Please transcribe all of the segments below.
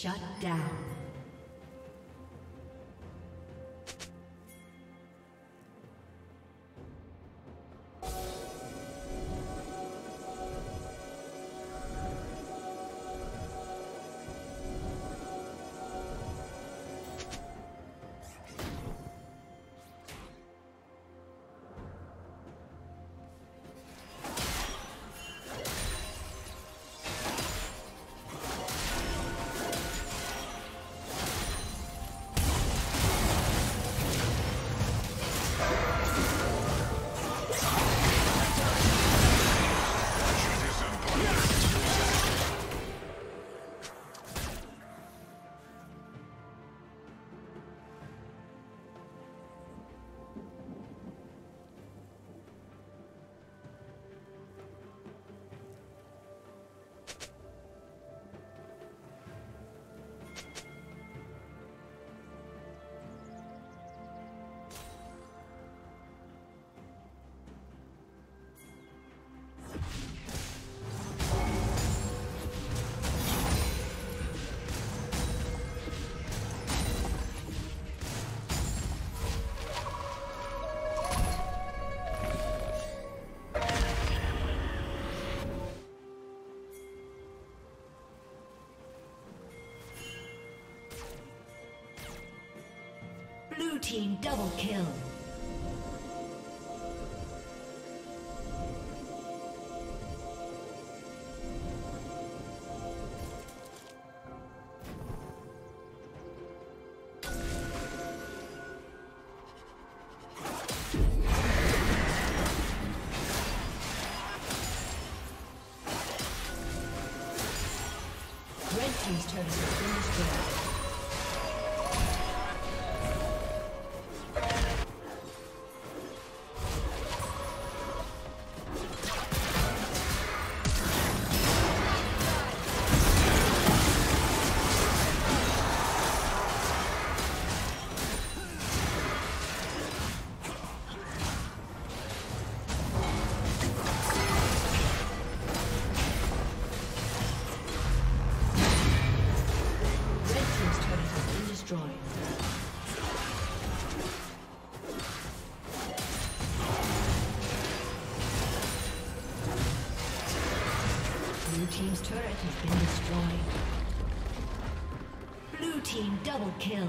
Shut down. Team double kill. Kill.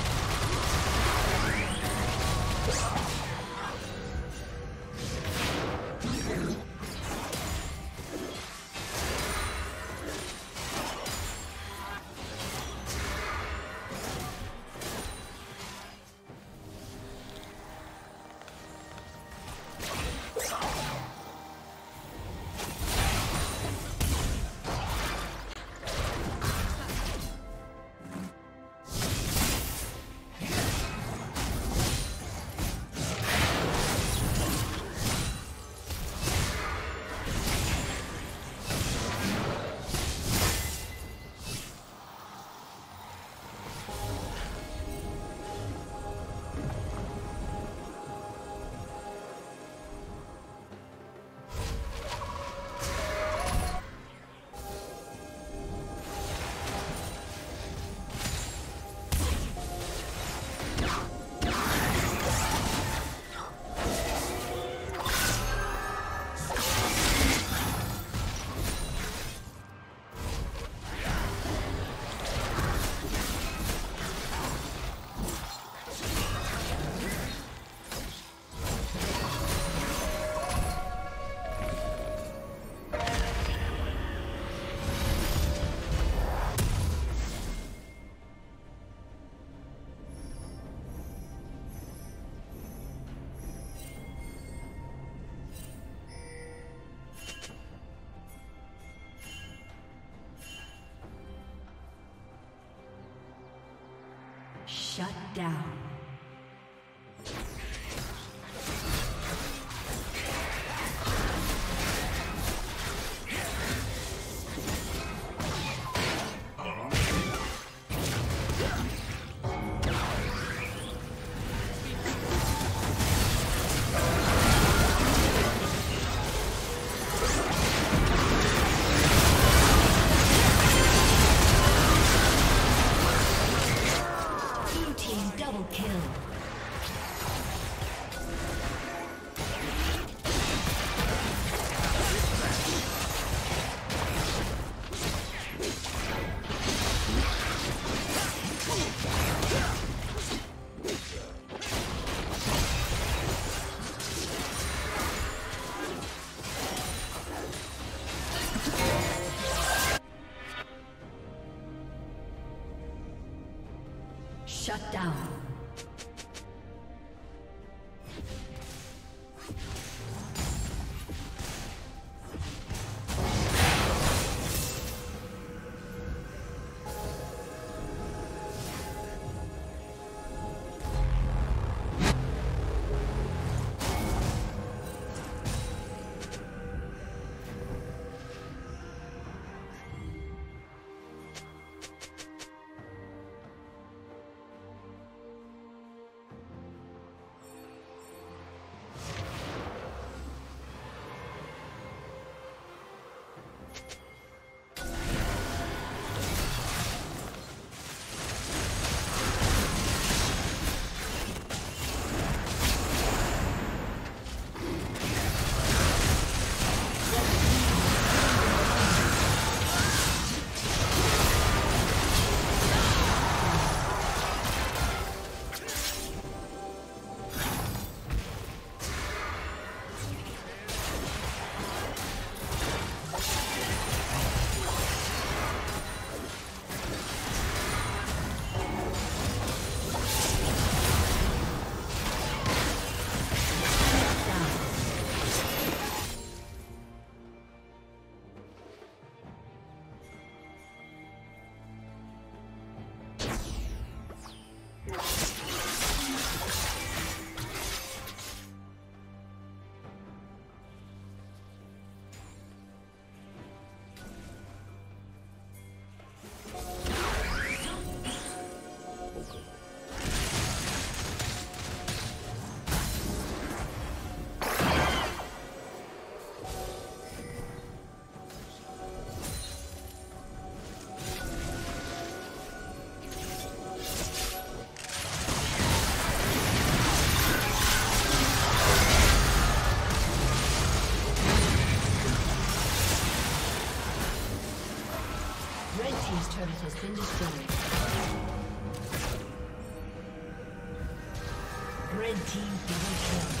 Shut down. Been destroyed. Red team double kill.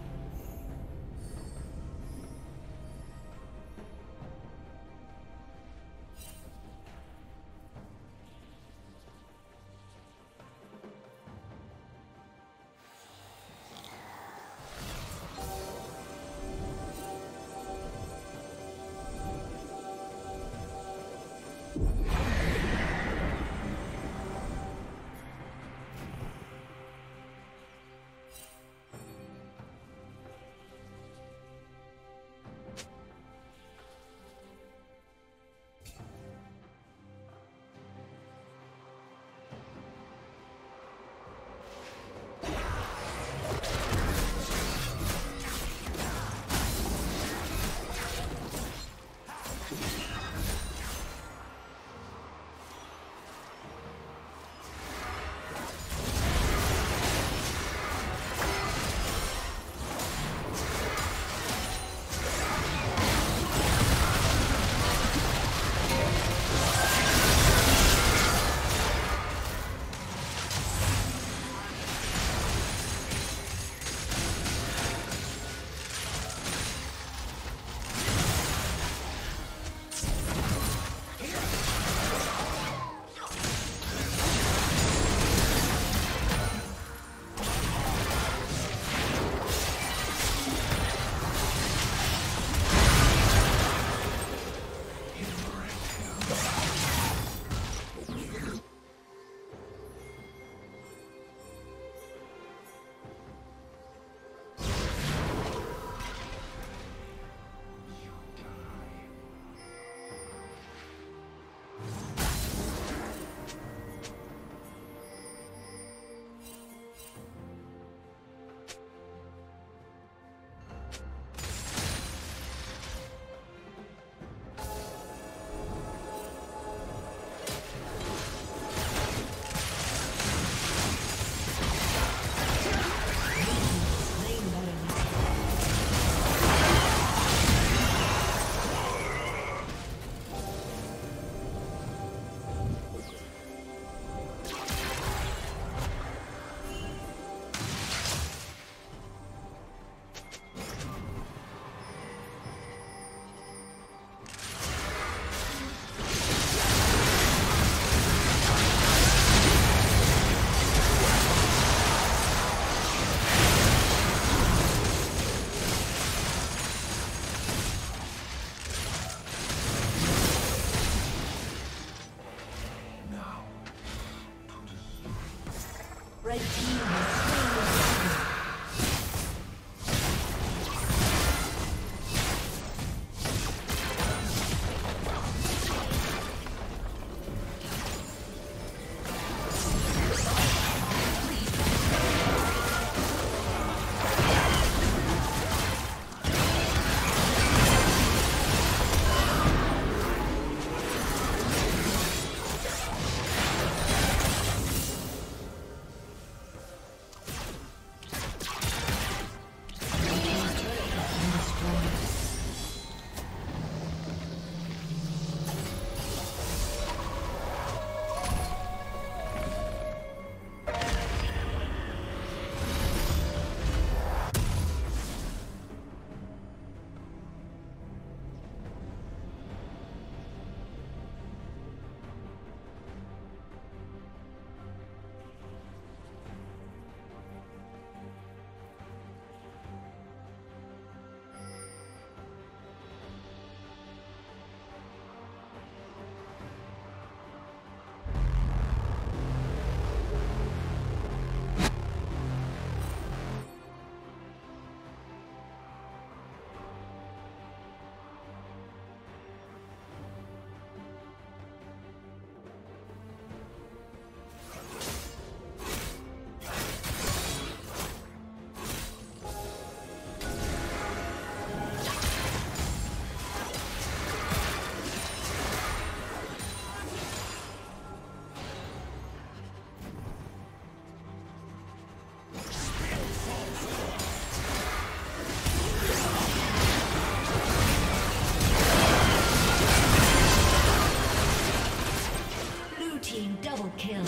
team double kill.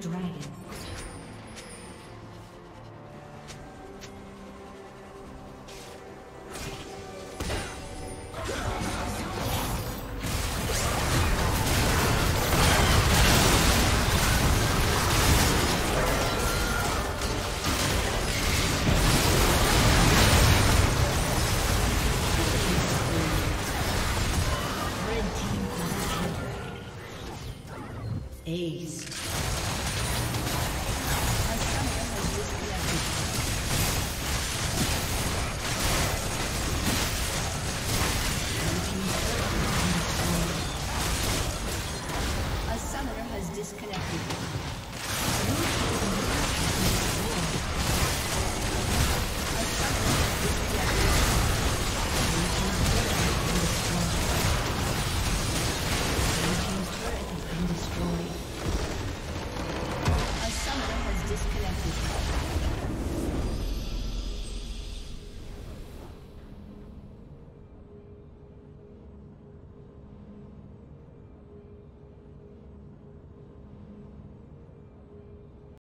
Dragon. Ace.